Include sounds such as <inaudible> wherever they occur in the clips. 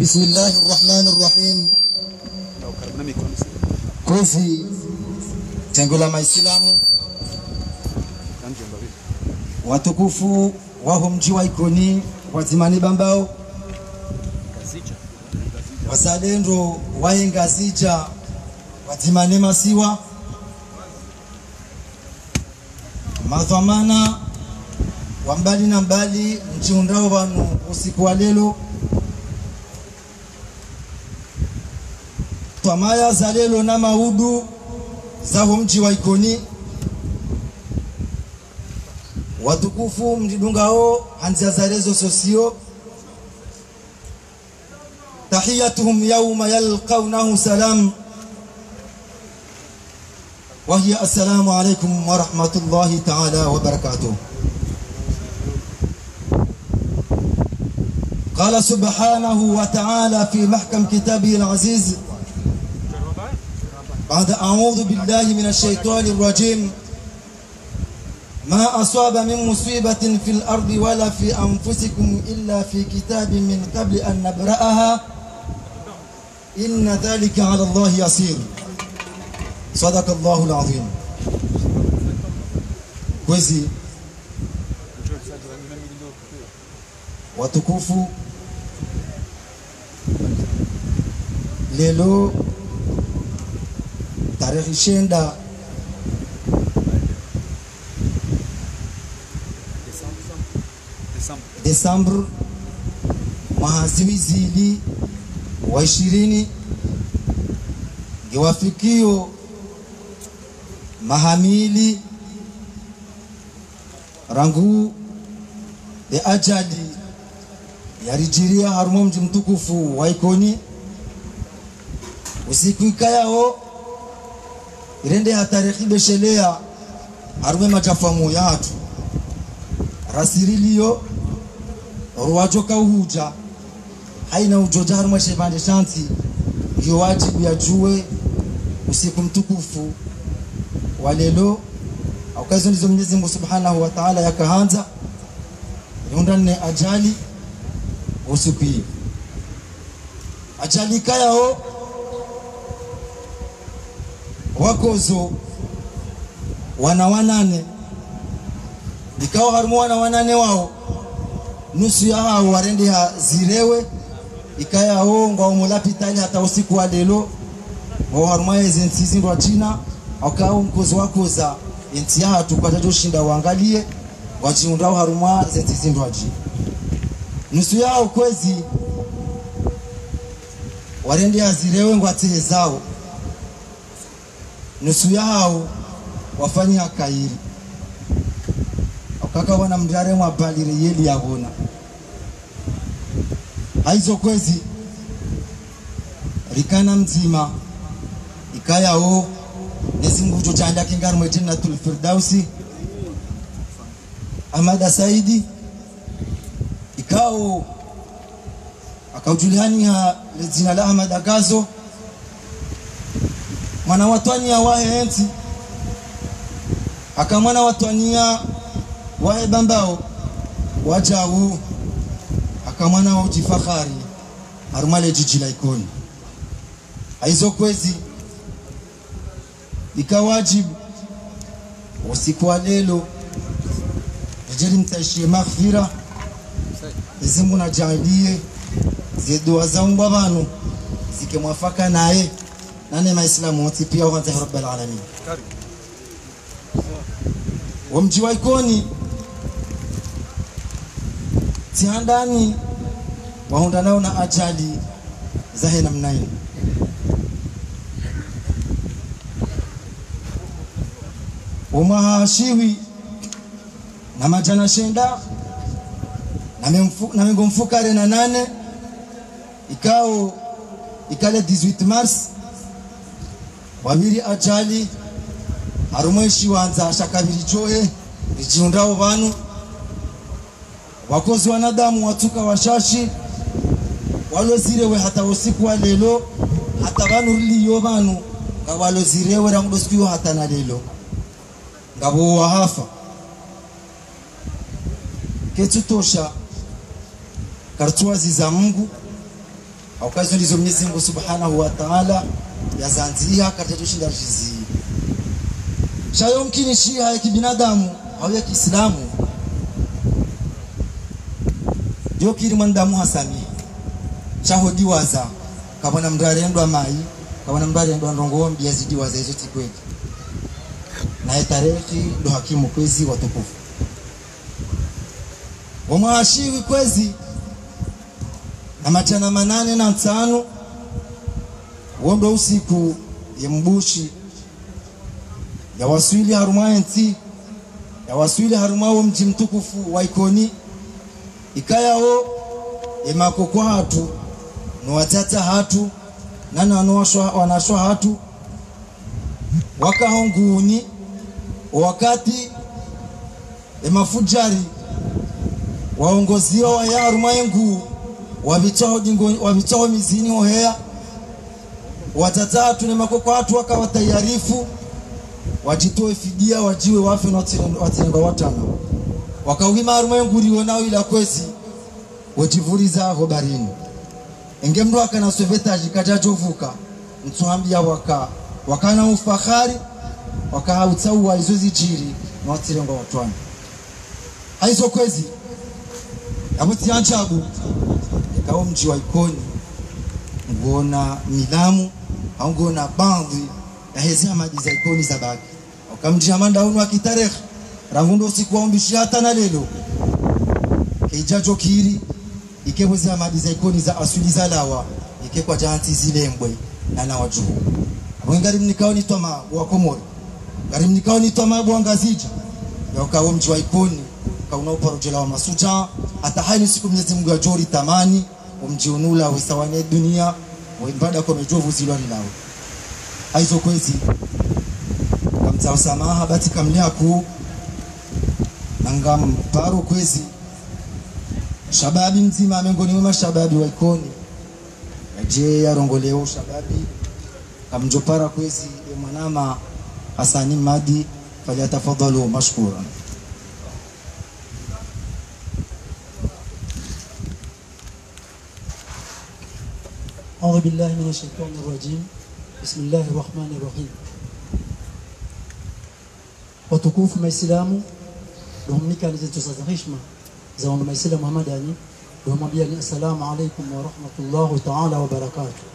بسم الله الرحمن الرحيم kozi tengo la maislamu watukufu waho mji wa ikoni wazimani bambao wazalendo waengazija wazimane masiwa Madhamana wa mbali na mbali mchiundao wanu usiku wa lelo. Twamaya za lelo na maudu zaho mji wa ikoni. Watukufu mlidungao hanzia za rezo sosio. Tahiyatuhum yauma yalqaunahu salam وهي السلام عليكم ورحمة الله تعالى وبركاته. قال سبحانه وتعالى في محكم كتابه العزيز بعد أعوذ بالله من الشيطان الرجيم. ما أصاب من مصيبة في الأرض ولا في أنفسكم إلا في كتاب من قبل أن نبرأها. إن ذلك على الله يسير. Sadaka Allahul Azim. Kwezi. Watukufu, lelo. Tarehe shenda Desembre mahaziwi zili wa ishirini. Ngiwafikio mahamili rangu e ajali yarijiria harumo mji mtukufu wa Ikoni. Usiku ikayao irende hatarehi beshelea harume machafamu yatu rasiriliyo ruwajoka uhuja haina ujoja harumwe shebande shanti wajibu yajue usiku mtukufu wa lelo aukazo ndizo Mwenyezi Mungu Subhanahu wa Ta'ala yakaanza yundane ajali usiku hii. Ajali kayao wakozo wana wanane ikawa harimo wana wanane wao nusu ya hao warende ha zirewe ikaya ho ngwa umulapitali hata usiku wa lelo wa harimo ezi ndo china akao mkozo wakoza enti ya hatu kwa wangalie shinda uangalie wajiundao harimo ezi ntizi nusu yao kwezi warende azirewe ngwatehe ngwa tehe zao. Nusu yao wafanya akairi akaka wana mndare mwa balire yeli yabona aizo kwezi rikana mzima ikayao nesingucho chanda kingar mwetina tulfirdausi Ahmada Saidi ikao akaujulihani ha jina la Ahmad Agazo mwana watwania wahe enti akamwana watwania wahe bambao wajawu akamwana wa ujifahari harumale jiji la Ikoni. Aizo kwezi ikawajibu usiku wa lelo. Jeli mtaishie maghfira. Mwenyezi Mungu najalie zidua zangu abantu zikemwafaka naye. Nane maislamu wote pia Rabbil alamin. Wa mji wa Ikoni. Tiandani. Waunda nao na ajali za hena hii umahashiwi na majana shenda na mingo mfukare na nane ikao ikale 18 mars wabiri ajali harumweshi wanza shakabiri choe rijiundao vanu. Wakozi wanadamu watuka washashi walozirewe hata usiku wa lelo hata vanu riliyo vanu kawalozirewe rangudo siku hata na lelo ngabo wahafa ketutosha kartuazi za Mungu. Au kazi ndizo Mwenyezi Mungu Subhanahu wa Ta'ala. Yazanzia katetushinda shayo mkini shiha ya kibinadamu au ya Kiislamu. Ndio kiri mwandamu hasami chahodiwaza kabona mndarendwa mai kabona mndarendwa mbiyazi diwaza izo tikweli naye etareti ndo hakimu kwezi watukufu. Wamwashiwi kwezi na machana manane na ntano wondo usiku ya mbushi. Ya waswili haruma enti ya waswili haruma wo mji mtukufu wa ikoni. Ikayao emakokwa hatu nuwatata hatu nana wanashwa hatu. Wakahonguni wakati emafujari waongozio waya harumwa yengu wabitoho dingo wabitoho mizini hohea watatatu ne makoko wakawatayarifu wajitoe fidia wajiwe wafe na watano wakawima harumwa yengu rionao ila kwezi wajivuriza hobarini. Enge mndu akanasovetaji kajajovuka ntsuhambia waka wakana ufahari wakahautsaua izo zijiri na ngo watwana. Aizo kwezi yabuti yanchabu ikawa mji wa ikoni ngona milamu au ngona bandhi ya hezi hamadi za ikoni za baki. Wakamji amanda unu wa rangundo ravundo siku waumbishi hata na lelo. Keijajo kiri ikebwezi hamadi za ikoni za asuli za lawa ikekwa janti zilembwe na na wajuhu mwengari mnikaoni mnikao ni toma wa komori ngari mnikao ni toma wa ngazija. Ya ukawa mji wa ikoni kauna uparojela wa masuja. Hata haini siku mnyezi Mungu jori tamani umjiunula wisawane dunia. Wimbada kwa mejovu zilwa nilawe aizo kwezi kamta samaha bati kamlea ku nangam paro kwezi shababi mzima miongoni mwa shababi wa ikoni yaje yarongoleo shababi. Kamjopara kwezi mwanama Hassan Mahdi فليتفضلوا مشكورا أعوذ بالله من الشيطان الرجيم بسم الله الرحمن الرحيم watukufu maislamu dohumika nizetu za heshima za maislamu hamadani dohumwambia ni assalamu alaikum warahmatullahi taala wabarakatuh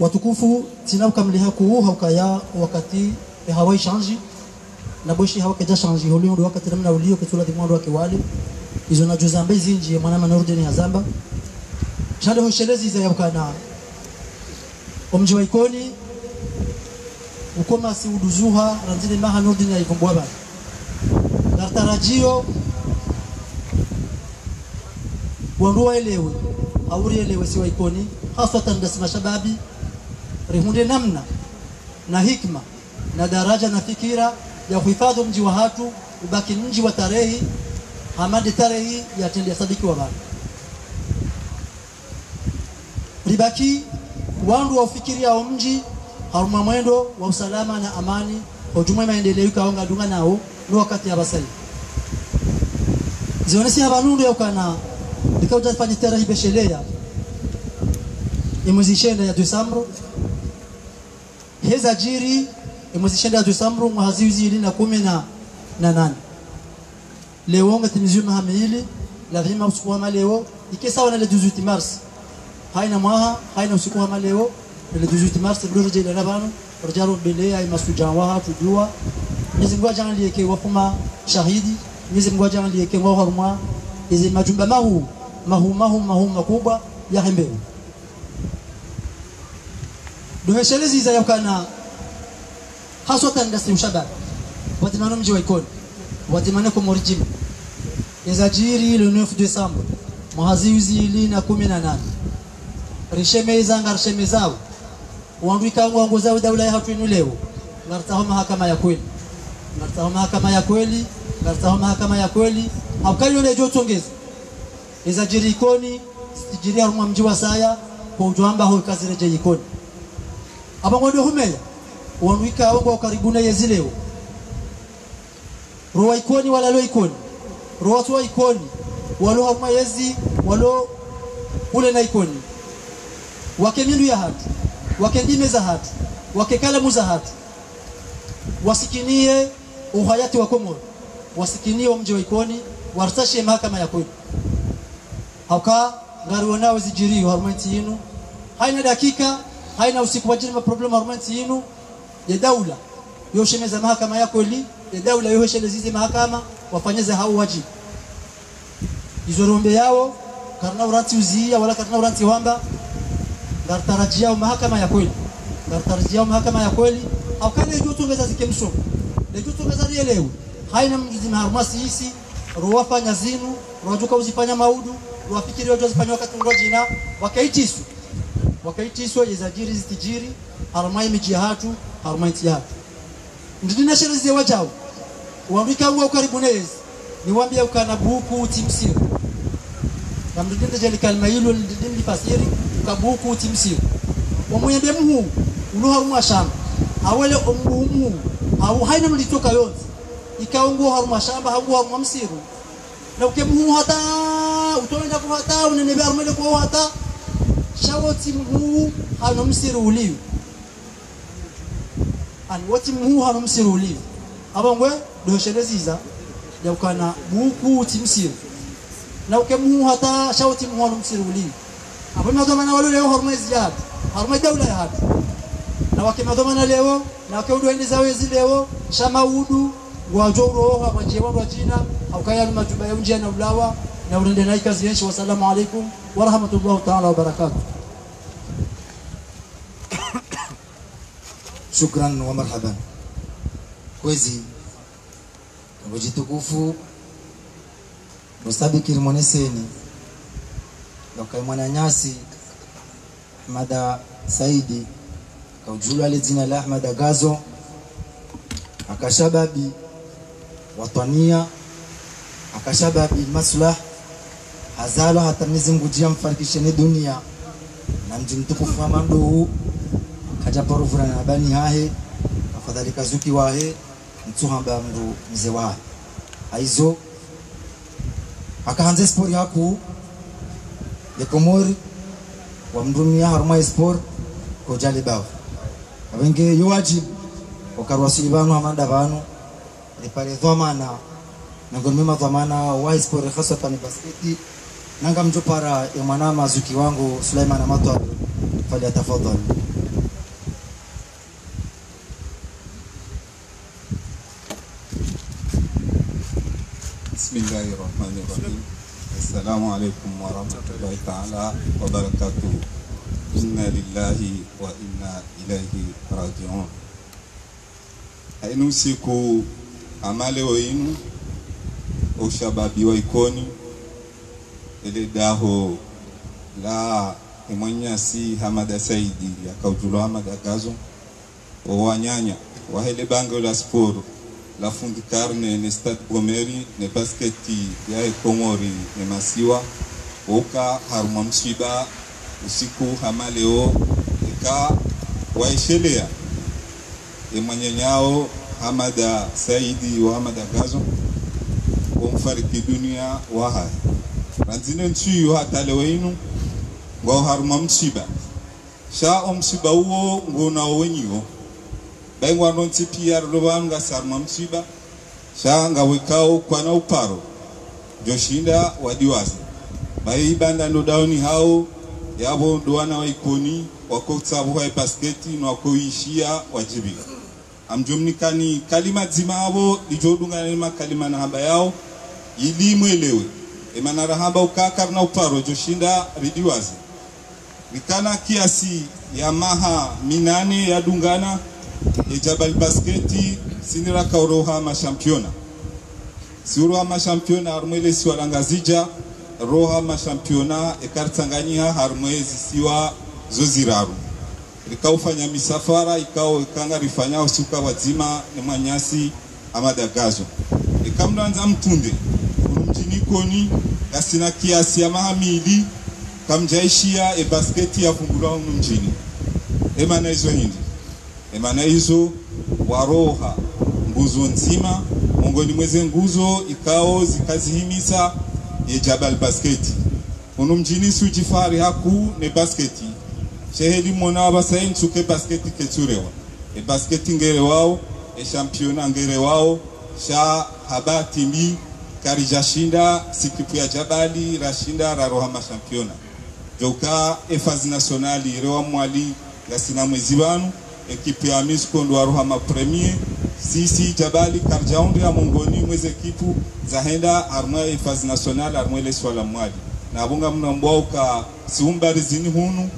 watukufu tinaukamliha kuu haukaya wakati hawai shanji. Na boshi hawakaja shanji holi ndo wakati namna ulio kitula dimwando wake wale izo na juzamba zinji ya mwanama nurdeni hazamba. Shale hoshelezi za yakana omji wa ikoni ukoma si uduzuha ranzile maha nurdeni ya ba na tarajio wanduwa elewe hauri elewe si wa ikoni hasatan dasima shababi rihunde namna na hikma na daraja na fikira ya kuhifadhi mji wa hatu ubaki mji wa tarehi hamadi tarehi yatende sadiki wa bana ribaki wandu waufikiria wa mji haruma mwendo wa usalama na amani hujumwe maendeleo kaonga dunga nao ni wakati abasai zionesi abanundu yaukana likauta fanya tarehi beshelea imwezi shenda ya Desamro heza jiri imwezi tu samru mwahazizi ili na kumi na na nane. Leo nga timizuma hamili la vima usiku wa leo ikisawa na le 18 mars. Haina mwaha haina usiku wa leo le 18 mars ndio rejea nabano rejalo mbele ay masuja wa tujua. Mwenyezi Mungu ajana lieke wafuma shahidi Mwenyezi Mungu ajana lieke wa harma majumba mahu mahu mahu mahu makubwa ya hembeu doheshelezi za yakana haswa tangasi ushabab watimano mji wa ikoni. Watimano kwa morijini ezajiri le 9 décembre mwahaziuzi ili na 18 rishemeza ngarshemezao wandu ikangu wangu zao daula ya hatu inu leo. Ngartaho mahakama ya kweli. Ngartaho mahakama ya kweli. Ngartaho mahakama ya kweli. Hakali jo tongeza ezajiri ikoni sijiri harumwa mji wa saya kwa ujwamba ho kazireje ikoni abangondo humeya wanwika wangu yezi leo. Ruwa ikoni wala lo ikoni. Ruwa tuwa ikoni. Walo hauma yezi walo ule na ikoni. Wake mindu ya hatu wake ndime za hatu wake kalamu za hatu wasikinie uhayati wa Komoro. Wasikinie wa mji wa ikoni. Wartashe mahakama ya kweli hauka ngari wanao zijirio harumenti yinu haina dakika haina usiku wajini ma problem harumenti yinu ya daula. Yoshemeza mahakama yako li ya daula yoshe lezizi mahakama wafanyeze hao wajibu izo rombe yao karna uranti uzia wala karna uranti wamba ngartarajiao mahakama ya kweli. Ngartarajiao mahakama ya kweli. Au kale juu tungeza zikemso le juu tungeza rielewe. Haina mjizi maharumasi hisi ruwafanya zinu ruwajuka uzifanya maudu ruwafikiri wajua zifanya wakati ngojina wakaitiswa wakaitiswa yezajiri zitijiri harumai miji ya hatu harumai nti ya hatu ndidina shere zize wajao. Wambika uwa ukaribunezi niwambia ukana buku timsiri na mdidinde jeli kalima hilo ndidinde fasiri ukabuku utimsiru wamuyembe mhu uluha umu shamba. Awele omuhu au haina mlitoka yonzi. Ikaungu harumwa shamba haungu harumwa msiru. Na ukemhu hata utoenda kuhata unenebe arumele kwa hata shawoti mhuu hano msiru uliwi mhuu woti mhu hano msiru uliwi abangwe doshereziza yaukana buku timsiru na ukemhu hata shawoti mhuu hano msiru abona apo madhamana walo leo hormezi ya harumezi daula ya hatu na wakimadhamana leo na wakeudu ende zawe zileo shamaudu wajouroha wajie wandu wajina aukaya majuba ya unjia na ulawa na urende na ikazi yenshi wasalamu alaikum wa rahmatullahi ta'ala wa barakatuh shukran wa marhaban kwezi ngojitukufu mustabikiri mwaneseni dokai mwananyasi ahmada saidi kaujulu ale jina la ahmad agazo akashababi watania akashababi maslah hazalo hata ngujia mfarikisheni dunia. Na mji mtukufu wa manduhu kajaporuvura na bani hahe. Afadhali kazuki wahe. Mtuhamba mndu mze wahe. Aizo. Akahanze sport yaku ya komori wa mdumia haruma sport ko jali bavu abenge yo wajibu wakarwasili banu amanda banu ipale dhamana. Nangoni mema dhamana. Wa sport hasatan basketi nanga mjupara ya mwanama zuki wangu Suleiman Amatwar falyatafadhal. Bismillahi rahmani rahim. Assalamu alaikum warahmatullahi taala wabarakatu Inna lillahi wa inna ilaihi rajiun. Ainu siku amale leo inu wa ikoni ile daho la imwenyasi hamada saidi yakaujulo hamada gazo owanyanya wahele bange la sporo la fundi karne ne stade gomeri ne basketi ya ekomori ne masiwa oka haruma msiba usiku hamaleo eka waishelea emwanyenyao hamada saidi wa hamada gazo omfariki dunia wahaya nchiyo hata weinu ngao haruma msiba. Sha omsiba uwo ngonao wenyiwo. Baingwa nonti pia robanga sarma msiba shanga kwa kwana uparo joshinda banda ndo dauni hao yabo doana waikoni wako tsabu wa basketi no wakoishia wajibika amjumnikani kalima zimabo lijodunga na kalima na haba yao ili mwelewe emana rahaba ukakar na uparo joshinda ridiwazi rikana kiasi ya maha minane ya dungana ejabal basketi sinira kauroha mashampiona. Siuroha mashampiona harumwele siwalangazija roha mashampiona ekartsanganyiha harumwe zisiwa zoziraru. Rikaufanya misafara ikao ikanga rifanya usuka wazima nemwanyasi amadagazo ikamdanza mtunde unu na sina kiasi ya mahamili kamjaishia ebasketi yavumbulwa unu mjini emana izo hindi emana hizo waroha nguzo nzima mongoni mweze nguzo ikao zikazihimisa ye jabal basketi. Uno mjini sujifari haku ne basketi. Sheheli mona wabasayi nsuke basketi ketsurewa. E basketi ngere wao e championa ngere wao sha haba timbi kari sikipu ya jabali rashinda raroha mashampiona joka efazi nationali irewa mwali gasina mwezi banu ekipu ya misko ndo aroha mapremier sisi jabali karjaundi ya mongoni mweze ekipu zahenda armwe efazi national armwe le swala mwali. Nabunga mna mbwauka siumbarizini hunu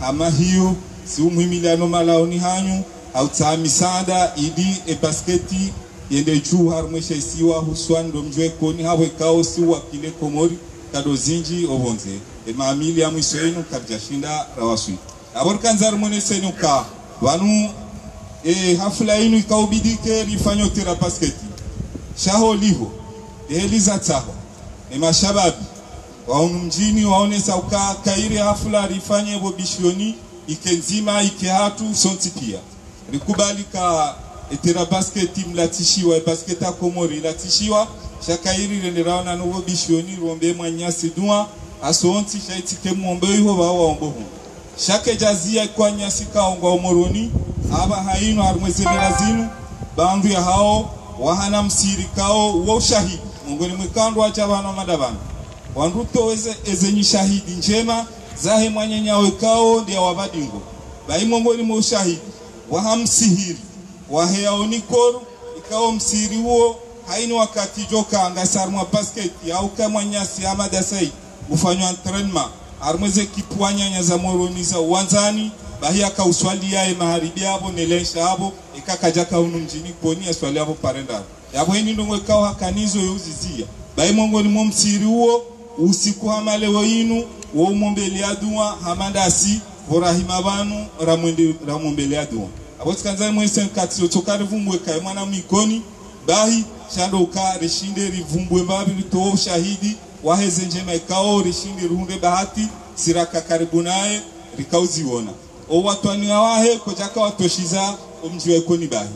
ama hiyo siumuhimiliano malaoni hanyu autsaa misada idi ebasketi yende juu harumwe isiwa huswan ndo mjwe koni hawe kao siwa wakile komori kado zinji obonze. Emamili ya mwiso yenu karjashinda rawaswi. Abor kanzar mwene senu ka wanu e hafla yenu ikaubidike lifanyo tira basketi shaho liho deheliza taho e mashababi waunu mjini waone sauka kaire hafla rifanye bobishioni ike nzima ike hatu sonti pia. Rikubalika etera basketi mlatishiwa basketi akomori latishiwa shakairi renderaona novo bishoni rombe mwanyasi dua asonti shaitike muombe iho bawa ombo hu shake jazia kwa nyasi kaongwa omoroni aba haino armwezemera zinu bandu ya hao wahana msiri kao wa ushahidi mongoni mwikandu acha bana madabana wandu toweze ezenyi shahidi njema zahe mwanyenyawe kao ndia wabadingo. Bai mongoni mwa ushahidi wahamsihiri waheaoni ikawo msiri huo haini wakati joka angasarmwa basket yauka mwanyasi amadasai ama dasai ufanywa entraînement armweze kipwanya za moroni za uwanzani bahi akauswali yae maharibi yabo nelesha abo ikakaja kaunu mjini koni aswali yabo parenda. Yabo hini ndongo ikawa hakanizo yuzizia bahi mongoni mwa msiri huo usiku hamalewo inu wo umombele adua hamandasi vorahima vanu ramwende ramombele adua abotsikanzani mwese nkati otsokari vumbwe kai mwana mikoni bahi shando ka rishinde rivumbwe mbabi ritoa ushahidi waheze njema ikao rishinde ruhunde bahati siraka karibu naye rikauziona. O watwaniwa wahe kojaka watoshiza omji waikoni bahi.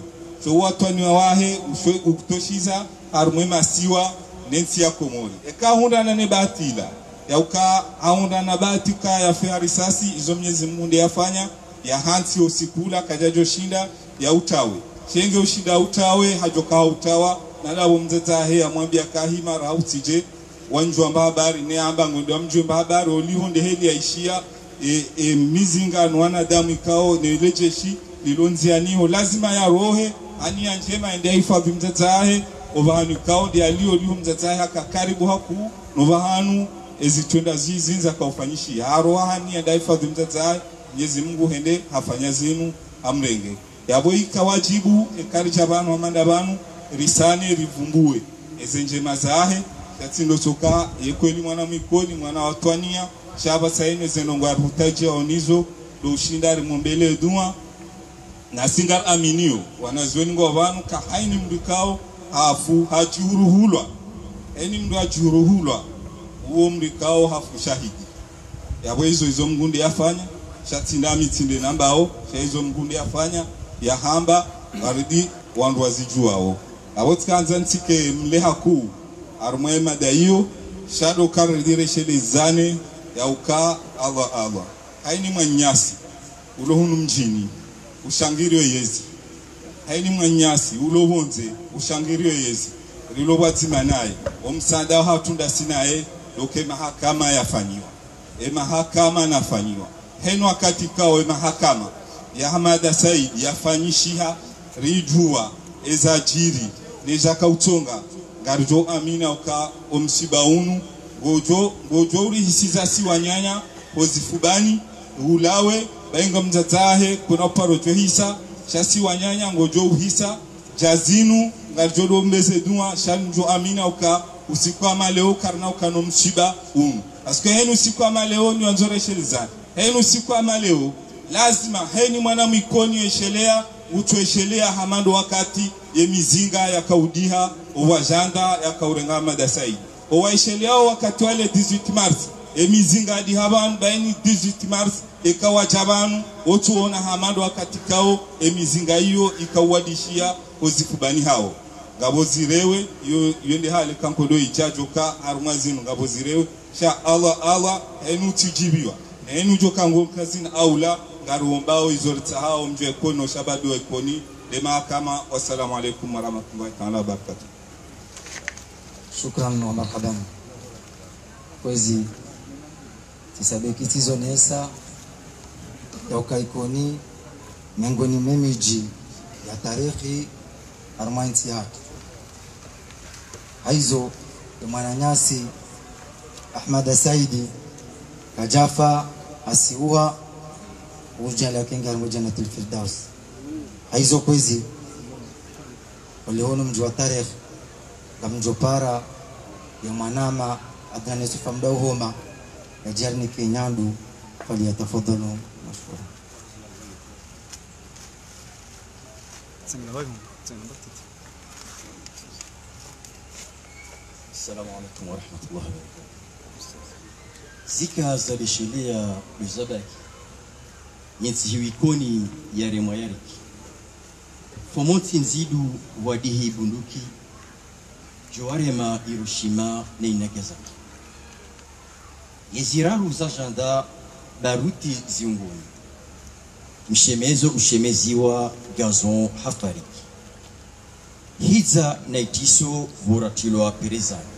So watwaniwa wahe ushwe ukutoshiza harumwe masiwa nensi ya komori. Eka hundana ne batila yauka haundana bahati ka yafe risasi izo mnyezi mungu yafanya ya hansi usikula kajajo shinda ya utawe. Shenge ushinda utawe hajoka utawa. Nalabo mzetahe amwambia kahima rautije wanjwa mbabari ne amba ngondo mbabari habari olihonde heli yaishia e, e, mizinga nwana damu ikao nelejeshi lilonzianiho lazima ya rohe ani ya njema ende hifadhi mzetahe ovahanu ikao ndi alio liho haka karibu haku. Novahanu ezitwenda zizinza kaufanyishi haroha hani enda hifadhi mzetahe Mwenyezi Mungu hende hafanya zinu amrenge yabo ikawajibu ekari cha banu amanda banu risane rivumbue ezenje mazahe yatsindo soka yekweli mwana mikoni mwana watwania shaba saine zenongo arhutaji onizo do ushinda rimombele dua na singar aminio wanazweni ngo banu ka haini mdukao hafu hajuruhulwa eni mdu ajuruhulwa uo mdukao hafu shahidi. Yabo hizo hizo mgundi yafanya shatsinda mitsinde nambao shaizo afanya yafanya yahamba aridi wandu wazijuao abo tsikanza ntsike mleha kuu arumwe madaiyo shado karidire shele zane yauka Allah Allah haini mwanyasi ulohunu mjini ushangirio yezi. Haini mwanyasi ulohonze ushangirio yezi. Lilobwatsima naye omsada hatunda sinaye loke mahakama yafanyiwa e mahakama nafanyiwa heno wakati kao e mahakama. Ya Hamada Said yafanyishiha rijua ezajiri nejaka utsonga ngarijo amina uka omsiba unu. Gojo gojo urihisiza si wanyanya ozifubani ulawe bainga mzatahe kuna parojo hisa shasi wanyanya ngojo uhisa. Jazinu ngarijo dombeze dua shanjo amina uka usiku ama leo karna uka no msiba unu. Asko henu usiku ama leo ni wanzore shelizani henu usiku ama leo lazima heni mwana mikoni yeshelea utweshelea hamando wakati ye mizinga yakaudiha owajanda yakaurenga madasai. Owaisheleao wakati wale 18 mars emizinga adi habanu baini 18 mars ekawacha banu otuona wakati kao emizinga hiyo ikauwadishia ozifubani hao. Ngabo zirewe yende hale kankodo ichajo ka haruma zinu ngabo zirewe. Sha Allah Allah enu tijibiwa na enu jo kango kazina aula ngaruombao izorita hao mje kono shababi waikoni de mahakama wassalamu alaikum warahmatullahi taala wabarakatuh. Shukran wa marhaban. Kwezi tisabekitizo nesa yaukaikoni miongoni memiji ya tarikhi armainti yake. Haizo ya mwananyasi ahmada saidi kajafa asiua ujala wakenga almujanatul firdaus haizo kwezi. Walihono mji wa tarikh gamjopara ya mwanama adnan yusufa mdau homa ya jarni kenyandu faliyatafadhalu mashkura Assalamu alaikum warahmatullahi wabarakatuh. Zika zalishilia luzabaki yensi hiwikoni yaremwa yariki fomoti nzidu wadihi bunduki joarema hiroshima na inagasaki yeziraru za janda baruti ziungoni. Mshemezo ushemeziwa gazon hafariki hidza na itiso voratilwa perezani.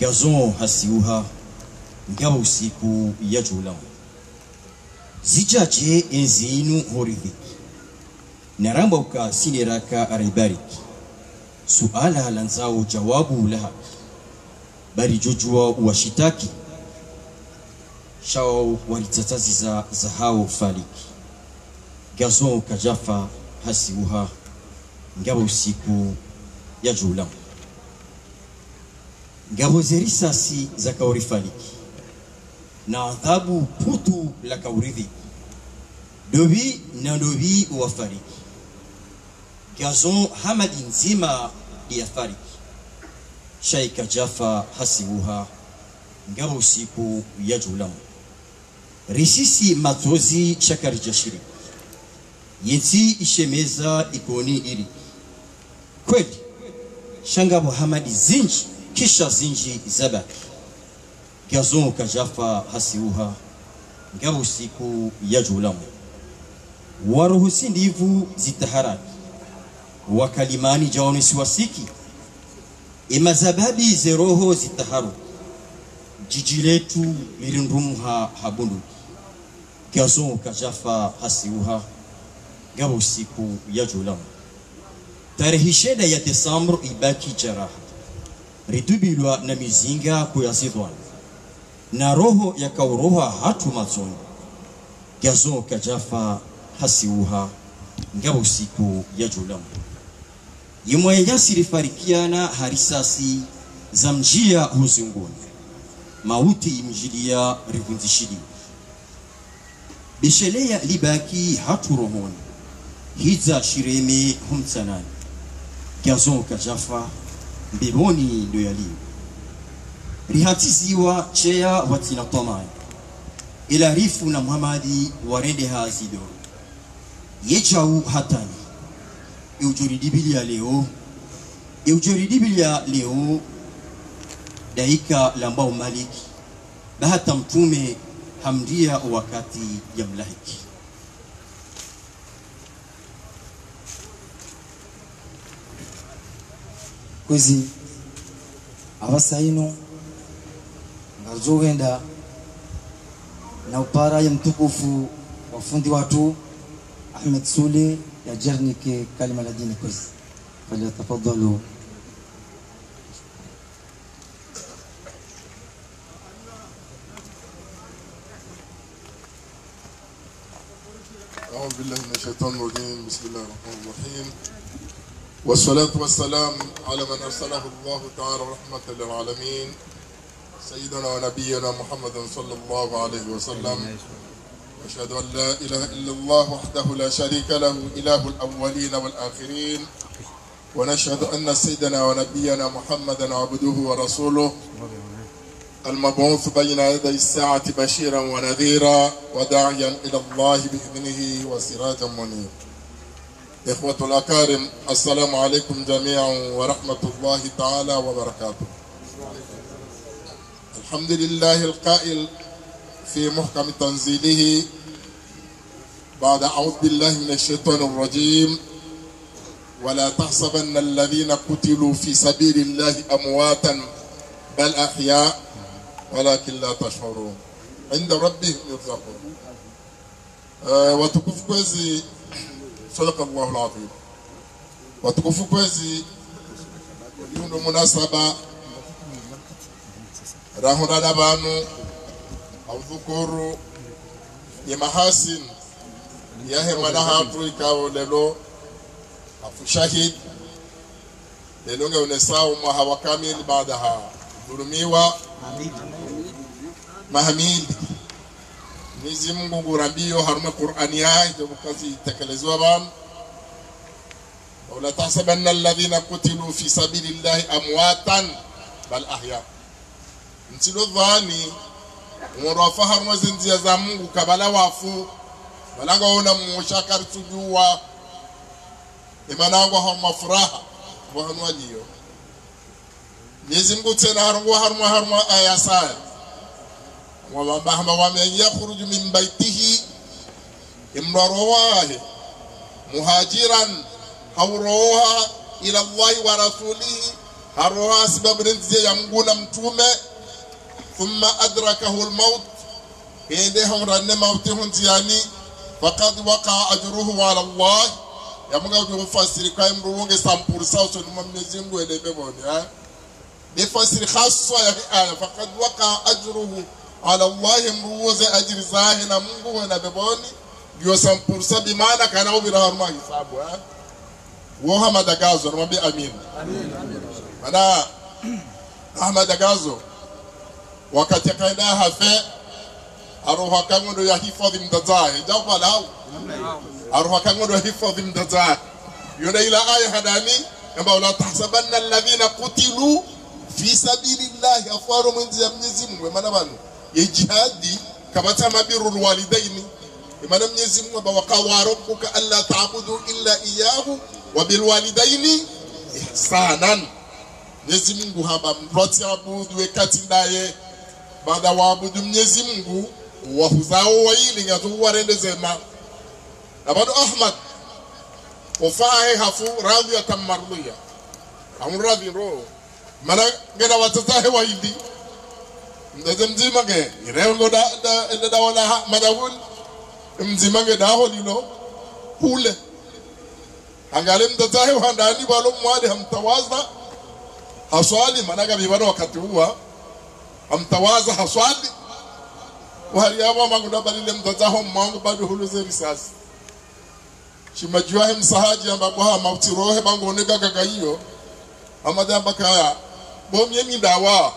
Gazon hasiuha ngaba usiku ya julamu zijaje enzinu horidhiki naramba uka sineraka aribariki suala lanzao jawabu laha bari jojua washitaki shao walitatazi za, za hao faliki. Gazon kajafa hasiuha ngabo usiku ya julamu ngabo zerisasi za kauri faliki na adhabu putu la kauridhi. Dobi na dobi wa fariki gazon hamadi nzima fariki shaika jafa hasiuha ngabo usiku ya julamu. Risisi matozi shakari jashiri. Yeti ishemeza ikoni iri. Kweli shangabo hamadi zinji kisha zinji zabaki gazon kajafa hasiuha ngaru siku ya julamu waruhusi ndivu zitaharaki. Wakalimani jaoni siwasiki. Imazababi zeroho zitaharu. Jiji letu lirindumha habunduki kajafa hasiuha ngaru siku ya julamu tarehe sheda ya desambre ibaki jaraha. Ritubilwa na mizinga kuyazidwana na roho yakauroha hatu matsoni gazo kajafa hasiuha nga usiku ya julamu. Yimwe yasirifarikiana harisasi za mjia huzunguni mauti imjilia rivunzishili bishelea libaki hatu rohoni hiza shiremi humtsanani. Gazo kajafa mbiboni ndo yaliyo rihatiziwa chea watina tomani ila rifu na muhamadi warende hazido yechau hatani. Eujoridibilia leo. Eujoridibilia leo. Daika lambao maliki bahata mtume hamdia wakati ya mlahiki kwezi abasaino ngazoghenda na upara ya mtukufu wafundi watu Ahmed Sule ya Jernike kalima la dini kwezi falyatafadhalu أعوذ بالله من الشيطان الرجيم. بسم الله الرحمن الرحيم. والصلاة والسلام على من أرسله الله تعالى رحمة للعالمين. سيدنا ونبينا محمد صلى الله عليه وسلم. أشهد أن لا إله إلا الله وحده لا شريك له إله الأولين والآخرين. ونشهد أن سيدنا ونبينا محمدا عبده ورسوله. المبعوث بين يدي الساعة بشيرا ونذيرا وداعيا إلى الله بإذنه وسراجا منيرا. إخوة الأكارم السلام عليكم جميعا ورحمة الله تعالى وبركاته. الحمد لله القائل في محكم تنزيله بعد أعوذ بالله من الشيطان الرجيم. ولا تحسبن الذين قتلوا في سبيل الله أمواتا بل أحياء ولكن لا تشعرون. عند ربهم يرزقون. آه وتكف كويزي صدق الله العظيم. وتكف كويزي يونو مناسبة. rahura n'abantu avukuru imahasin yahema n'ahantu ikabo lelo afushahid lelo ngeune sawu mwaha wa kamil dhulumiwa mahamid nizi mungu ngurambiyo haruma qur'ani yahi jabukazi itekelezwa bam ولا تحسبن الذين قتلوا في سبيل الله امواتا بل احياء ntilo dhani ngoro afahamu zinzia za Mungu kabala wafu balanga ona mushakari tujua imanangwa ha mafuraha wahanu aliyo. Mwenyezi Mungu tena harungu harmu harmu aya saya. Wabamba hama wamen yakhruju min baitihi imrawahi muhajiran hauroha ila Allahi wa rasulihi haroha sababu nzia ya Mungu na mtume thumma adrakahu lmaut hinde honranne mawti huntiyani fakad wakaa ajruhu ala llah yamuga byobufasiri kwa mru wonge sampursa uso numa mnyezi mru elebe bone ha ni fasiri khaswa ya aya fakad wakaa ajruhu ala llah mru woze ajiri zahe na mungu wena beboni byo sampursa bimana kana ubiraharuma hisabu ha wohamada gazo namwambia amin mana hamada gazo wakati akaenda hafe aroha kangondo ya hifadhi mdazae japo alau aroha kangondo ya hifadhi mdazae yona ila aya hadani kwamba la tahsabanna alladhina qutilu fi sabilillahi afwaru mwenzi ya Mwenyezi Mungu maana bano ya jihadi kabata mabirul walidaini maana Mwenyezi Mungu kwamba waqawa rabbuka alla ta'budu illa iyyahu wa bil walidaini ihsanan Mwenyezi Mungu haba mroti abudu kati ndaye baada waabudu Mwenyezi Mungu wahuzao waili ngatu warende zema. Na bado Ahmad ufahe hafu radhi ya tamarliya amradhi ro mana ngena watatahe waili ndaze mzima ge irengo da da da wala madawul mzima ge daho lino hule. Angale mtatahe wandani balo mwali hamtawaza. Haswali managa bibano wakati huwa amtawaza haswadi. Wali abo manguda balile mtataho mmangu bado huluze risasi. Shimajuahe msahaji ambapo ha mauti rohe bangu onega gaga hiyo amada bakaya bomye mindawa.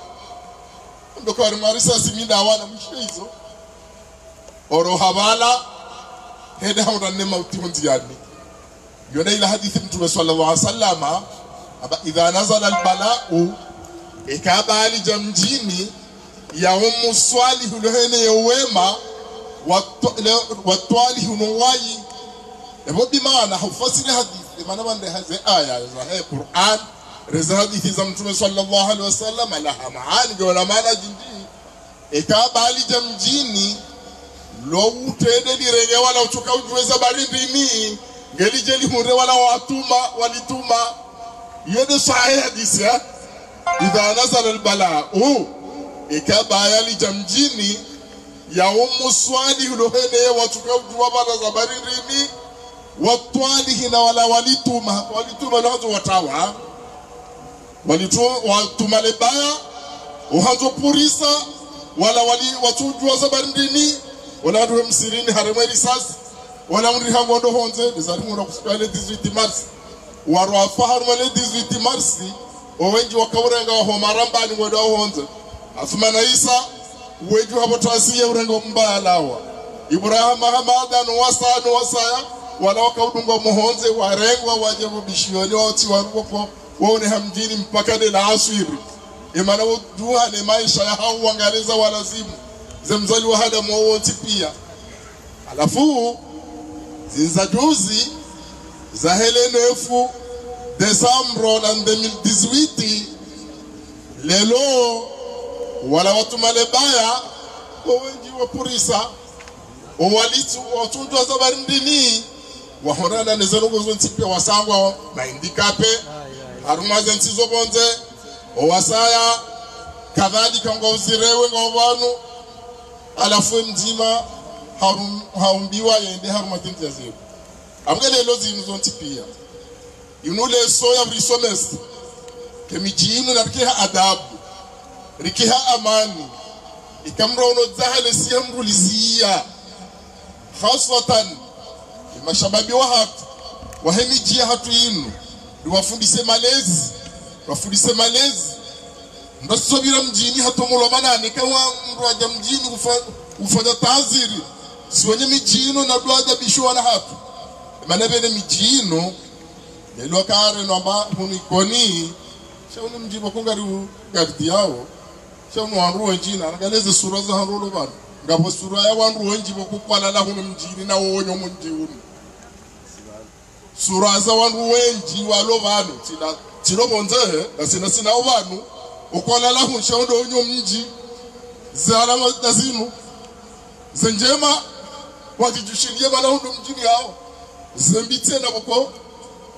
Ndoko ari marisasi mindawa na mshizo oro habala hede ne mauti hunziyani yona ila hadithi mtume sallallahu alaihi wasallama aba idha nazala albala'u ikabali jamjini ya umu swalihu lohene yewema watwalihu nuwayi ebo bimana hufasiri hadithi mana bande haze aya zahe Qur'an reza hadithi za mtume sallallahu alaihi wasallam laha maani gola maana jindi ekabali jamjini lo utede lirenge wala uchuka ujuweza barindini ngeli jeli lihure wala watuma walituma. Yede sahe hadisi idha nazala albala'u ikabaya mjini ya umu swali ulohene watuka ujuwa bala za baririni watwalihi na wala walituma walituma nazo watawa watuma lebaya uhazo purisa wala wali watujwa za baririni wala watu msirini haremwe risasi wala mri hangondo honze desari mwana kusikale 18 mars warwa faharu male 18 mars owenji wakaurenga wa homarambani ngodo honze asumana isa weju habo urengo mbaya lawa ibrahim hamada nuwasa no wasaya wala wakaudunga muhonze warengwa waje mubishioni wati waruko waone hamjini mpaka de la aswiri. Imana duha ni maisha ya hao wangaleza walazimu. Zemzali wa hada mwawoti pia. Alafu zinza juzi za helenefu desambro na 2018 lelo wala watu malebaya owenji wa purisa owalitu watundwa za barindini wahonana nezerongozo ntipia wasangwa maindikape harumaze ntizo bonze owasaya kadhalika ngo uzirewe ngo banu alafu mjima harum haumbiwa yende harumatinti yazebu amge lelo zinu zonti pia yunule soya brisomest kemijinu na rikiha adabu rikiha amani ikamrono zahale siyamruliziya khaswatan mashababi wa hatu wahemijia hatu inu riwafundise malezi wafundise malezi. Ndasobira mjini hatomulwa manane kawa mndu aja mjini ufanya taziri siwenye mijino na dwaja bishwana hatu. Mana bene mijino lelo kare hunikoni huni koni shauni mjibo wakungari gardi yao shauni wanru wenjina nagaleze sura za hanrulo bana ngapo sura ya wanru wenji kukwala la huni mjini na wonyo munjiuni sura za wanru wenji walo banu tina tinobonze na sina sina ubanu ukwala la huni shauni wonyo mji zala dazinu zenjema wajijushilie bana huno mjini hao. Zembi tena boko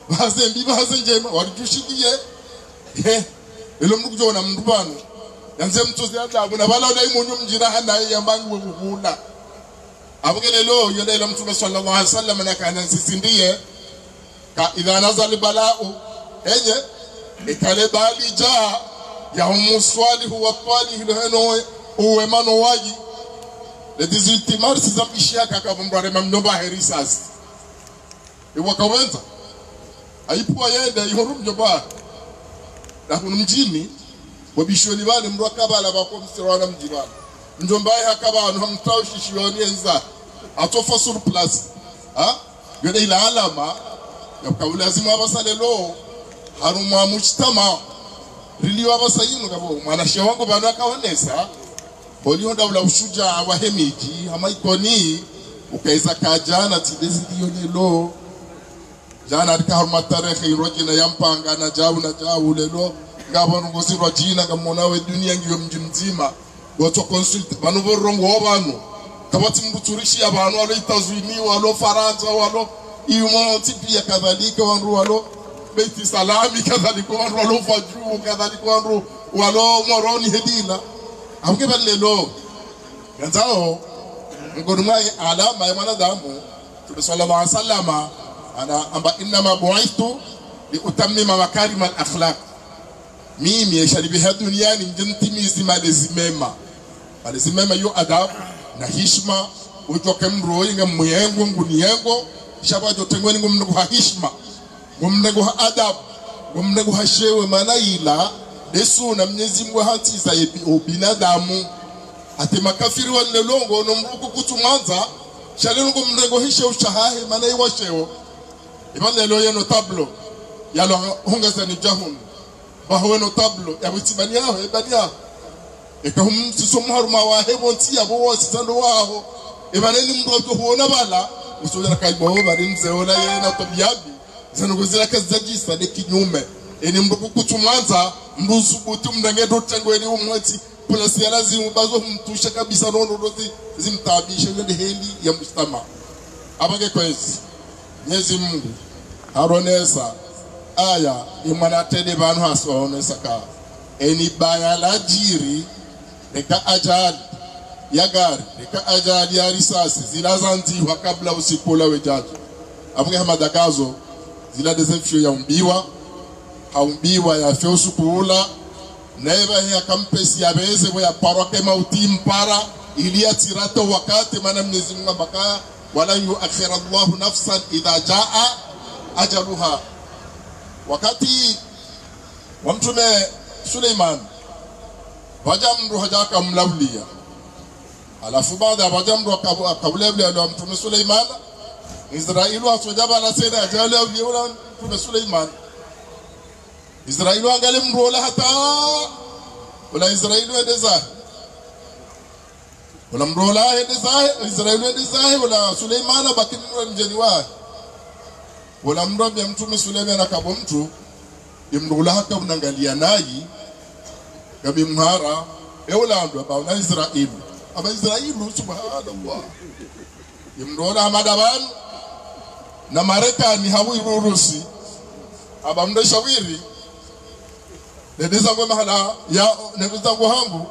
bazembi bazenjema walijushilie he elo mndu kujona yanze mtozi adabu na bala dai munyu mjina hana yambangi we kuhula abugele lo yenda ila mtume sallallahu alaihi wasallam na kana sisindie ka idha nazal bala'u enye ikale bali ja ya umu huwa wa hilo heno uwe mano waji. Le 18 mars zapishia kaka mbare mamnomba herisas iwakawenza aipua yende ihoru mjoba. Na mjini wabishoni bane mru akabala bako msirwana mjirwana njombaye hakabanu hamtao shishioni enza atofa surplus ha? Yode ila alama. Ya kabulazima abasale lo. Harumwa mujtama. Riliwa abasayinu kabo mwana wangu banu akawonesa holiho ndawula ushuja wa hemiji. Hamaikoni ukaiza kajana tidezi diyo lelo jana adika tarehe irojina yampanga na jau na jau lelo ngabonu ngosirwa jina ngamona we dunia ngiyo mji mzima. Goto consult banu borongo wabanu timbuturishi ya vanhu walo itazwini walo faransa walo imo tipia kadhalika wanru walo beti salami kadhalika wanru walo fajuu kadhalika wanru walo moroni hedila amke balelo ganzao ngonu mai alama ya mwanadamu Mtume sallallahu alaihi wasallama ana amba innama li liutammima makarima al-akhlaq mimi yasharibiha duniani njintimizi malezi mema malezi mema yo adabu na hishma ujoke mroyi nga muyengo nguniyengo shaba jotengweni ngumnegu ha hishma ngumnegu ha adabu. Ngumnegu ha shewe maana ila. Desu na mnyezi mwe Mungu hatiza binadamu. Ate makafiri wa nelongo ono mruku kutumanza shalelo ngumnego hishe ushahahe maana iwa shewo ibalelo yeno tablo. Yalo hungaza ni jahun bahweno tablo ya witibani yaho ebani yaho eka hum tisomu haruma wa hebo nti yabo wose tando waho. Ebane ni mndo to huona bala usojana kai bo bari ola yena tabiyabi zano kuzira kazajisa de kinyume. Eni mndo kukutumanza mbuzu subutu mndange do eni umwati plus ya lazima bazo mtusha kabisa nono dozi zimtabisha ndio heli ya mustama. Abage kwezi Mwenyezi Mungu haronesa aya imana tede bantu hasonesa saka eni baya la jiri leka ajali ya gari leka ajali ya risasi zilazanziwa kabla usipola la wejaji hamadakazo zila desemfio ya umbiwa haumbiwa ya fyo usukuula eva ya kampesi ya beze ya kema mauti mpara ili atirate wakati mana Mwenyezi Mungu wala yuakhira Allahu nafsan idha jaa ajaluha wakati wa mtume Suleiman wajamru hajaka mlaulia alafu baada ya wajamru akabulaulia wa mtume Suleiman Israilu asojaba la sena ajalaulia wa mtume Suleiman Israilu angale mrola hata wala israeli wende zahe wala mrola israeli wende zahe wala suleimana bakinura mjeni wahe wala ya mtume suleiman akabo mtu imrula haka unangalia nayi gabi mhara ewlandu aba na israeli aba israeli subhanallah. Imrola hamadaban na marekani hawirurusi aba mndeshawiri nende zangu mahala ya nende zangu hangu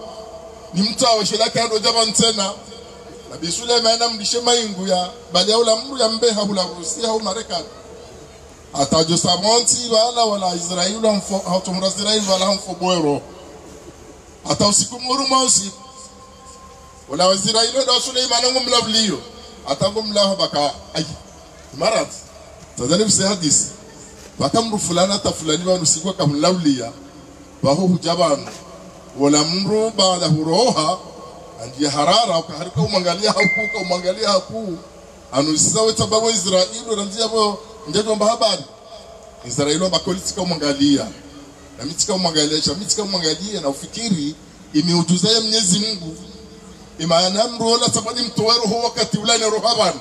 ni mtawe shilaka ndo jaba ntena nabii Suleiman mdishema maingu ya bali ya ula mru ya mbeha hula rusi au marekani atajo samonti wala wala israeli hamfo hatumra israeli wala hamfo bwero. Ata usiku muru mausi wala israeli ndo Suleiman ngum lavliyo atagum atangumlaho baka ay marat tazani bise hadis bakamru fulana ta fulani wa usiku kam lavliya wa hu hujaban. Wala mru ba'da huroha anji harara ukaharika umangalia haku umangalia haku. Anusisawe tabawa Israeli ranzia bo ndio mba habari Israeli bakolisi ka umwangalia. Na mitika umwangalia cha mitika umwangalia na ufikiri imeujuza ya Mwenyezi Mungu. Imana mru wala sabani mtoe roho wakati ulani roho habari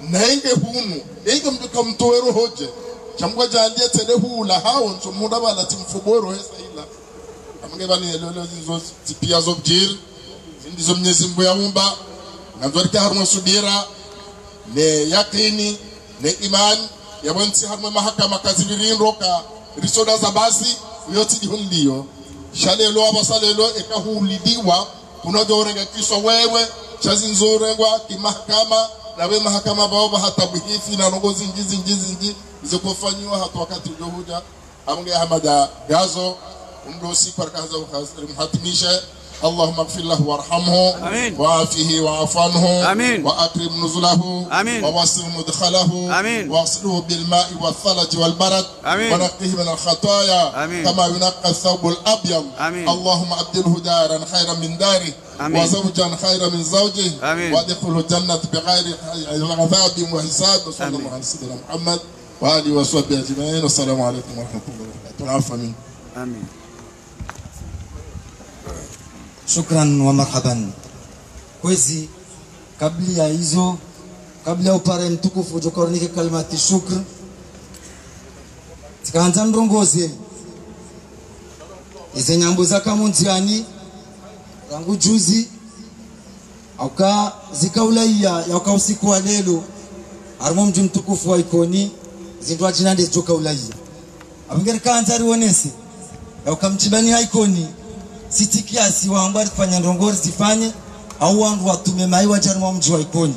na inge hunu inge mduka mtoe roho je? Chamgwa jalia tele hula hao nso muda bala timfuboro hesa ila amange bali lelo zizo tipia zo bjir zindizo mnyezi Mungu yaumba na nzorika harmo subira ne yakini ne iman yabonsi harmo mahakama kazibirinro ka risoda za basi yoti dihundiyo shalelo abasalelo ekahulidiwa kunajorenga kiswa wewe chazinzorengwa kimahakama nawe mahakama bao na nongo zingi zingi zingi zikofanywa hata wakati uliohuja amge hamada gazo umdo siku kazi mhatimishe اللهم اغفر له وارحمه آمين. وعافه واعف عنه آمين. وأكرم نزله آمين. ووسع مدخله آمين. واغسله بالماء والثلج والبرد آمين. ونقه من الخطايا آمين. كما ينقى الثوب الأبيض آمين. اللهم أبدله دارا خيرا من داره آمين. وزوجا خيرا من زوجه آمين. وادخله الجنة بغير عذاب وحساب آمين. الله على سيدنا محمد وآله وصحبه أجمعين والسلام عليكم ورحمة الله وبركاته العفو منكم Amin. Shukran wa marhaban. Kwezi kabla ya hizo kabla ya upare mtukufu jokornike kalimati shukr. Tikaanza mrongoze ize nyambo za kamunziani rangu juzi auka zikaulaiya yauka usiku wa lelo. Arimo mji mtukufu wa ikoni zindwa jinande zokaulaiya avingeri kaanza yauka mchibani haikoni siti kiasi waambari kufanya ndongori zifanye au wandu watume mai wajari mwa mji wa ikoni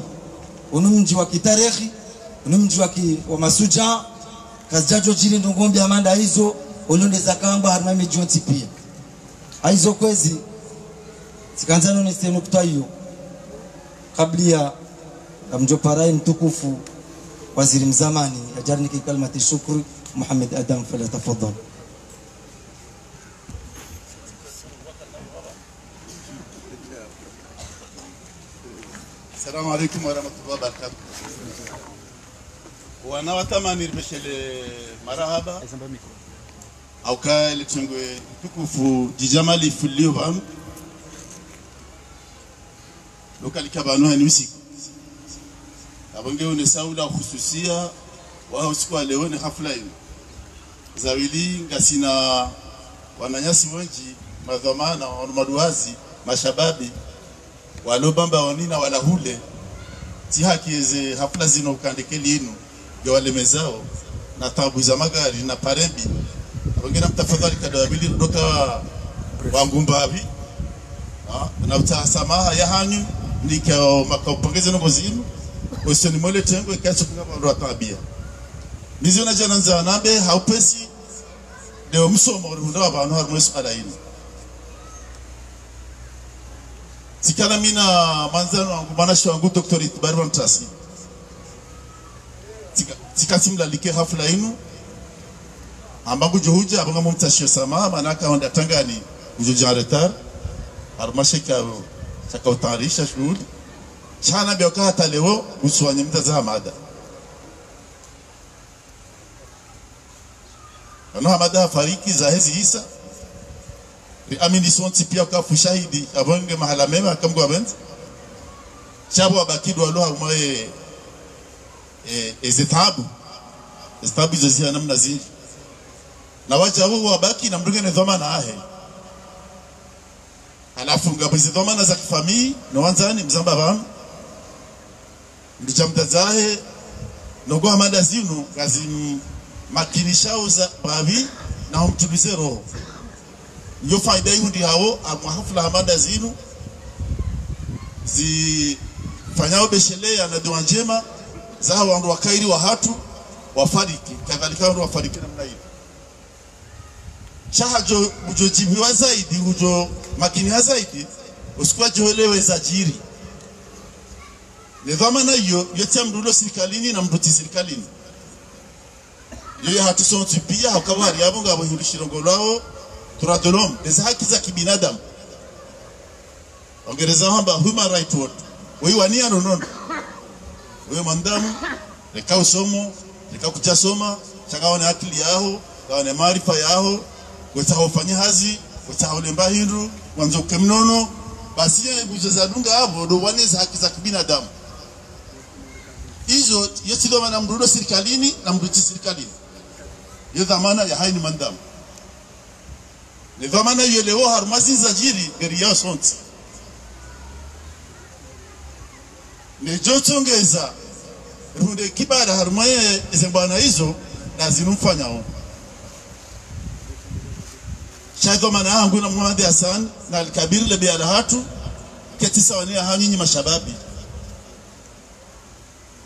unu mji wa kitarehi unu mji wa, ki, wa masuja. Kazijajo jili ndongombe amanda hizo olondeza kamba harima jonti pia. Aizo kwezi sikanzano hiyo. Kabla ya mjoparai mtukufu waziri mzamani ajarni kikalmati shukri Muhammad Adam falyatafadhal Assalamu alaikum warahmatullahi wana watamani niribeshele marahaba. Auka elechengwe tukufu jijamali fulio bam lokalika banu hani usiku abonge une saula khususia wa usiku leo ni hafla hii zawili ngasina wananyasi wengi madhamana wanaduazi mashababi walobamba wanina walahule ti hakieze hafla zino ukandike inu. Ya walemezao na tabu za magari na parembi wangina mtafadhali kadawabili ndoka wangumbavi na utasamaha ya hanyu nika makapongeze no zinu. Ni mwele tengo ikacho kama ndo tabia mizo na jana nza nambe haupesi. Leo msomo ndo abantu harimo swala hili sikana mina manzano wangu manashi wangu Dr. Wa Mtasi. Tika- tikasimla like hafla inu ambangu juhuja abanga mumtashio sama manaka wanda tangani ujuja retar. Armashika chaka utarisha shuhudi chana bioka hata leo uswanye mtaza mada ano hamada fariki za hezi isa amini sonti pia ka fushahidi abonge mahala mema kamgwa bent chabo abakidu aloha umaye e, ezetabu ezetabu hizo zia namna zingi na wacha huu wabaki na mdunge ne dhamana ahe. Alafu ngabizi dhamana za kifamii na wanzani mzamba bam ndicha mtazahe nogo amanda zinu kazi makinishao za babi na umtulize roho ndio faida hiyo ndi hao amahafla amanda zinu. Zifanyao beshelea na dua njema za wandu wakairi wa hatu wafariki. Kadhalika wandu wafariki namna hiyo shahajo ujojibiwa zaidi ujo makiniwa zaidi usikuwa johelewe zajiri nidhama na hiyo yotia mdulo sirikalini na mduti serikalini yoyo hatusonti pia hakaba hari abo ngabo hirishiro de l'homme, haki za kibinadamu. Ongereza hamba human right word. Wewe ya nonondo wewe mandamu reka usomo reka kuchasoma chakaone akili yaho kaone marifa yaho wetahofanya hazi wetaholemba hindu wanzo kemnono basi buzo za dunga wani waneza haki za kibinadamu. Hizo yotidoma na mrudo serikalini na mruti serikalini yo dhamana ya haini mandamu ni dhamana hiyo leo harumazi za jiri gari yao sonti. Ni jotongeza runde kibara harumaye zembwana hizo na zinumfanyao shaido mana hangu na Muhammad Hassan na al-Kabir lebi alahatu ketisa wania hanyinyi mashababi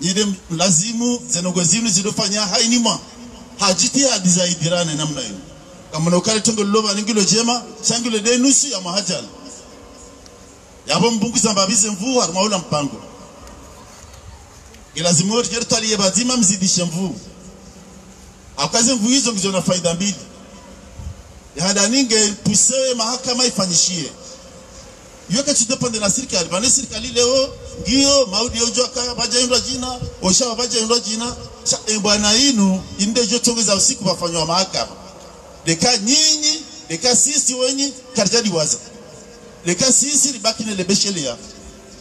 nyide lazimu zenogo zinu zidofanya hajiti hadi zaidirane namna hiyo kama nokale tongo lova ningilo jema shangilo de nusu ya mahajal. Yabo mbungu zambabize mvua maula mpango. Ila wote jeru tali yebazima mzidishe mvua akaze mvua hizo ngizo na faida mbili. Yahada ninge pusewe mahakama ifanyishie. Yoke tudepende na serikali bane serikali leo ngio maudi yojoka baje ndo jina osha baje ndo jina. Bwana inu inde jotongeza usiku bafanywa mahakama leka nyinyi leka sisi wenye karjadi waza leka sisi libaki na lebeshelia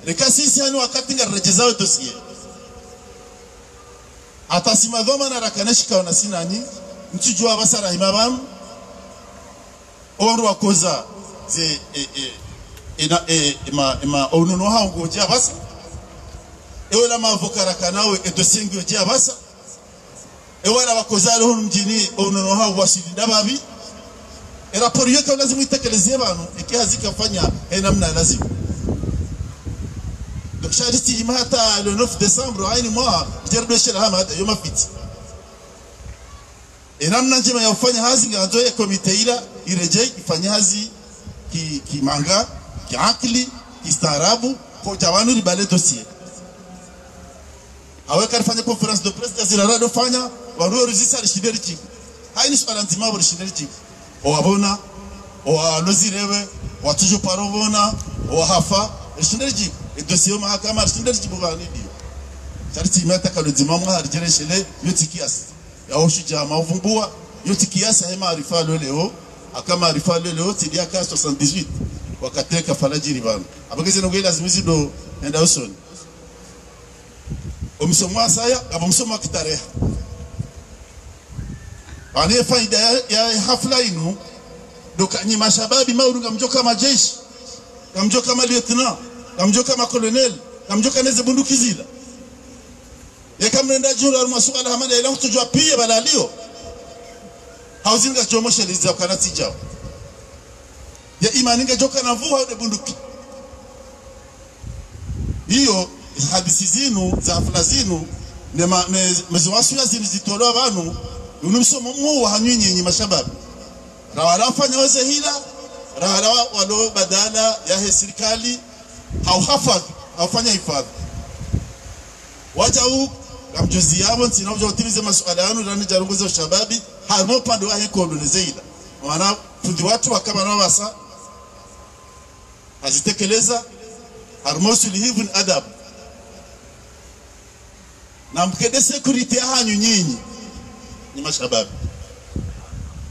leka sisi yani wakati ngarejezao tosie. Atasima dhoma na rakaneshika wana sinanyi mchujua basara rahimabamu oru wakoza ze e, e, ina e, ima ima onuno hao ngoja basa. Ewe la mavokara kanawe edosengi oja basa ewe la wakoza roho mjini onuno hao wasilinda babi raporo yote lazima itekelezwe bano ikihazika fanya e namna lazimu donc chariti ima hata le 9 décembre aini mwa jerdo shela hama hata yoma fiti. Ena mna njema ya ufanya hazi ngazo ya komite ila ireje ifanye hazi ki manga, ki akli Ki starabu kwa jawanu libale dossier aweka fanya conference de presse zila zirara fanya waruo register shideri chiki haini swala nzima buri shideri chiki owabona watujo parobona owahafa shideri chiki edossier yo mahakama shideri chiki bugani dio. Chariti imeta kalozima mwa harijereshele yoti kiasi yaoshu jama uvumbua yoti kiasi hema arifa lo leo aka maarifa lo leo tidia ka 78 wakateka falajiri bana. Abageze no gwela do enda usoni. Omusomwa saya abomsomwa kitareha ane faida ya, hafla inu dokanyi mashababi mauru ngamjo kama jeshi ngamjo kama lieutenant ngamjo kama colonel ngamjo kaneze bunduki zila. Yakamrenda jura la hamada ila kutujwa pia balalio hauzinga jomosha sheliza kana tijao ya ima nga joka na mvua de bunduki. Hiyo hadisi zinu za hafla zinu ne ma- ya zinu zitolewa banu unumsomo mu wa hanyinyi nyi mashababi rawala fanya weze hila rawala walo badala ya he serikali hauhafadhi haufanya hifadhi. Wacha huu kamjuzi yabo ntina uja utimize masuala yanu rani jarunguza ushababi harimo upande wa hekolo ni zeida wana fundi watu wakama na wasa azitekeleza harimo sulihivu ni adabu. Na mkede security hanyu nyinyi ni mashababi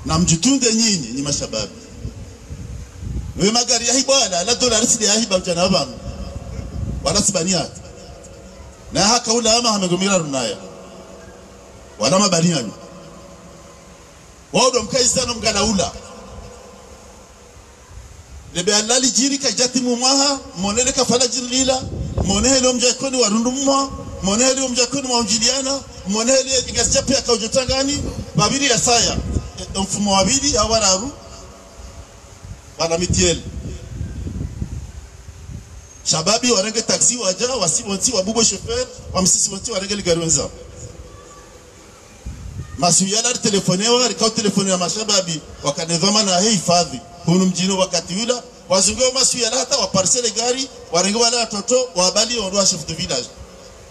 na mjitunde nyinyi ni mashababi we magari yahi bwana la dola risidi yahi bamjana wala sibania na haka ula ama hamegomira runaya. Wana mabaniani wao mkai sana mgana ula. Lebe alali jiri ka jati mu mwaha monele kafala jiri lila monele mja koni warundu mwa monele mja koni maunjiliana igasicha pia ka ujotangani babiri ya saya. E, mfumo wabili awararu wana mitiel shababi warenge taksi waja wasibonti wabubo chauffeur wamsisi bonti warenge ligari wenzao. Masuyala telefonewa rikao telefone ya mashababi wakanevama na hifadhi hunu mjino wakati ula wazungue masuyala hata waparsele gari warenge wale watoto wabali ondoa chef de village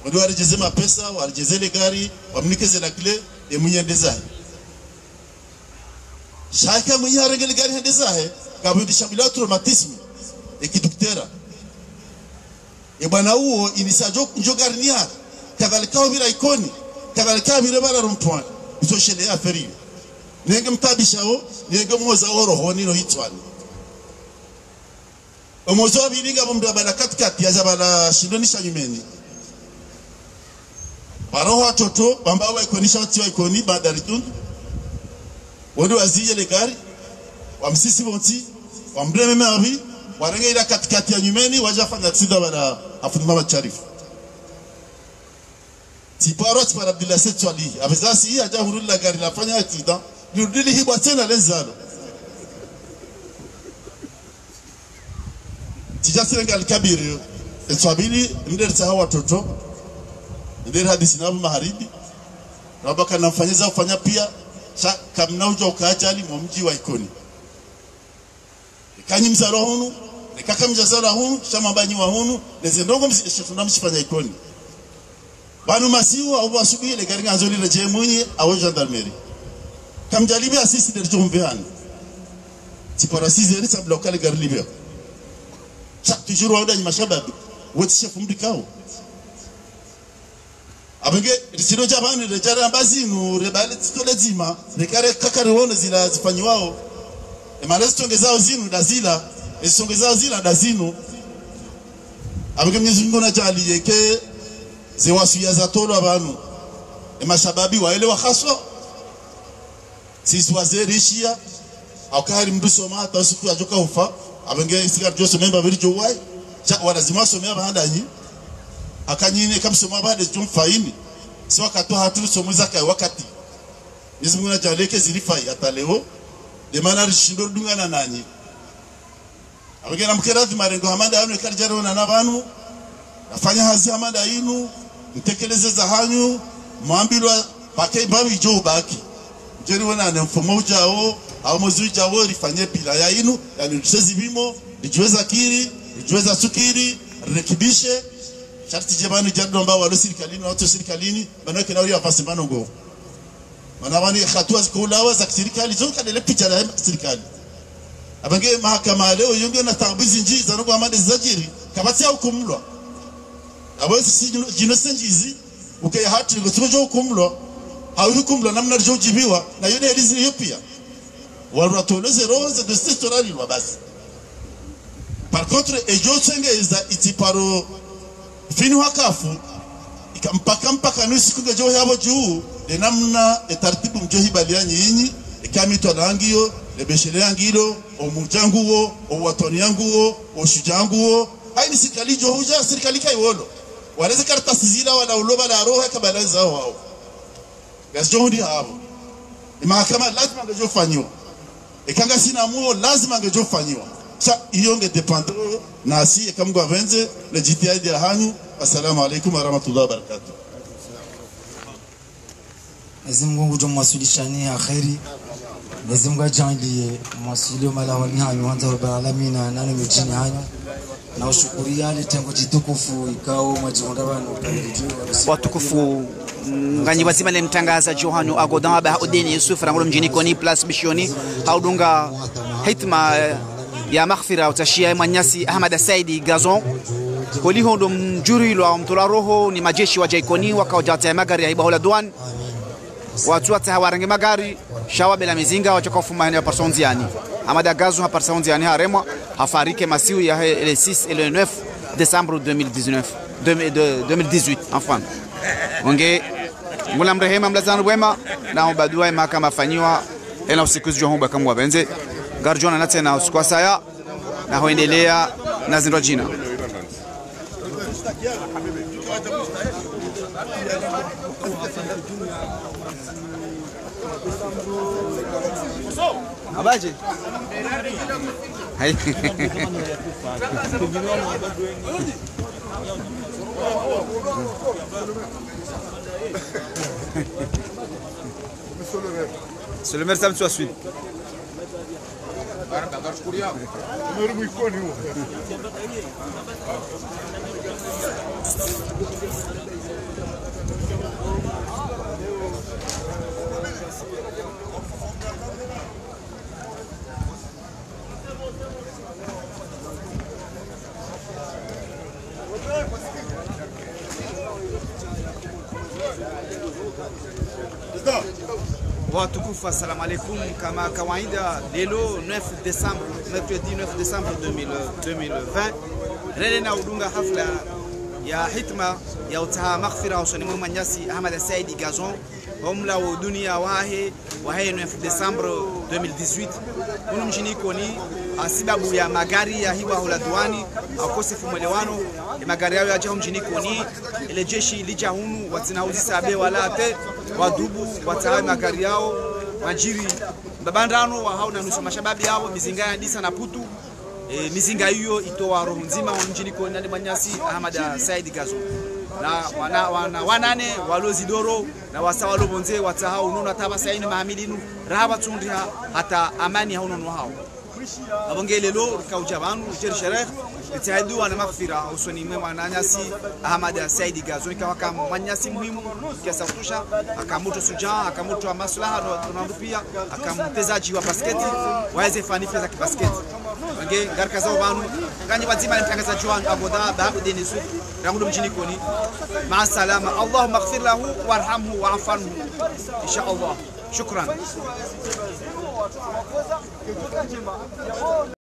wadi warejeze mapesa warejezele gari wamnikeze na kile emunyendezahe shaka mwenye arengele gari hendezahe kabundisha bila traumatisme ekiduktera e bwana huo inisajo njo gari ni haka kadhalika wabira ikoni kadhalika bila bara rumpwana itoshele aferi nenge mtabishao nenge mwoza orohoni no hitwani omozo wabiringa bumda bala katikati ya zabala shindonisha nyumeni baroho watoto ambao waikonisha wati waikoni badari tundu. Wodi waziye legari wamsisi bonti wambreme mabi warengeira katikati ya nyumeni wajafanya tsida bana afunima macharifu tiparo tipara bila setu ali. Abezasi hii aja hurudi la gari lafanya accident. Lirudili hii tena lenzalo tijasirenga alikabiri etwabili ndere taha watoto ndere hadisi nabo magharibi kana namfanyiza kufanya pia kamnauja ukajali mu mji wa ikoni. Kanyi mzara hunu nikaka mjazara hunu shama banyi wa hunu nezendongo mshifuna mshifanya ikoni. Banu masiwa au basubile gari nganzo lile je munyi au jandarmeri jalibi asisi der mbehani Tipara sisi zeri sabla kale gari libya. Cha tujuru uda mashababi wetishe chef mdikao abenge risiro jabani le jara ambazinu rebale titole zima. Rekare kakare wone zila zifanyiwao emale zitongezao zinu dazila ezitongezao zila dazinu abenge mwenyezi Mungu najali yeke zewasuya za tolo abantu emashababi waelewa haswa. Sisi wazee rishia akari mbisoma hata siku ajoka ufa. Abenge sigar jose memba biri jowai cha walazima somea bahandanyi akanyine kamsoma bade tumfaini si wakati hatu somuza kai wakati. Mwenyezi Mungu anajaleke zilifai hata leo. De maana rishindo dungana nanyi. Abenge mkeradhi marengo hamada anu karjaro na nabanu. Nafanya hazi hamada inu mtekeleze za hanyu mwambilwa pake bawi jo baki jeri wana ne mfumo ujao au mwezi ujao rifanye pila ya inu yani tusezi bimo lijiweza kiri lijiweza sukiri rekibishe sharti jebani jadu ambao walo serikalini watu serikalini manake na wali bana ngo manawani hatua zikulawa za serikali zonka ile picha la serikali abange mahakama leo yunge na tabizi nji za ngo amade zajiri kabati au kumlwa abo si jino senjizi ukaya hati ngo tujo kumlwa hawi kumlwa namna rjo jibiwa na yone elizi hiyo pia walwatoleze roze de sestorali wa basi. Par contre ejo sengeza itiparo fini wakafu ikampaka mpaka nusu kunga jo yabo juu de namna etaratibu mjohi hibalia nyinyi ikamitwa rangiyo lebeshele yangiro omujangu wo owatoni yangu wo oshujangu wo. Haini serikali johuja serikali kai wolo waleze karatasi zila wala uloba la roho kabala zao wao gasjo hundi habo mahakama lazima ngejo fanyiwa ikanga sina muo lazima ngejo sa iyo nge dependre na si kamgo avenze na jitihadi ya hanyu assalamu alaikum wa rahmatullahi wa barakatuh. Mwenyezi Mungu ngujo mwasulishani akheri. Mwenyezi Mungu ajalie mwasulio malawani hanyu wa rabbil alamin nani mjini hanyu na ushukuria ni tengo jitukufu ikao mwajiunda bano watukufu nganyi wazima le mtangaza Johanu agodan aba haudeni yusuf rangulo mjini koni plus bishoni haudunga hitma eh, ya maghfira utashia mwanyasi ahmad saidi gazon. Koli hondo mjurilo mtola roho ni majeshi wa jaikoni wakaojata magari ya ibahola duan. Watu wate hawarange magari shawa bela mizinga wachoka fuma ya parsonziani Ahmad Gazon ha parsonziani haremwa hafarike masiu ya le 6 et le 9 décembre 2019 de- de- 2018 enfin onge ngula mrehema mlazanu bwema. Na ubadua ma kama fanyiwa ena usikuzi jo humba kamwa wabenze garjona na tena usiku wa saya na hoendelea na zindwa jina abaje Hai. <laughs> C'est le maire Sam Agora, agora escurião. Não era muito cônico. Watukufu assalamu alaikum kama kawaida lelo 9 décembre, mercredi 9 décembre 2000 2020 rele na udunga hafla ya hitma ya utaha maghfira usoni mwe manyasi ahmad saidi gazon omla wa dunia wahe wahe 9 décembre 2018 kuno mjini koni asibabu ya magari ya hiwa hula duani akosefu mwelewano. Ya magari yao yajaho mjini koni ile jeshi lija hunu watinauzisa abe walate wadubu watahawe magari yao majiri babandano wa hao na nusu mashababi yao mizinga ya disa na putu. E, mizinga hiyo itoa roho nzima wa mjini nani manyasi ahmad Said gazo. Na wana, wana, wanane walozidoro na wasawa lobonze watahau unono ataba saini mahamilinu rahaba tundriha hata amani haunono hao abonge lelo kauja banu jer sherekh itihadu wana maghfira usoni mwe mwananyasi ahmad saidi gazo ikawa kama manyasi muhimu kiasi kutosha. Akamoto sujaa akamoto maslaha na pia akamtezaji wa basketi waweze fani za kibasketi. Wange garka zao banu ganyi wazima mtangazaji wangu aboda babu deni su rangudo mjini koni. Ma salama. Allahumma ighfir lahu warhamhu wa'afanhu insha allah. Shukran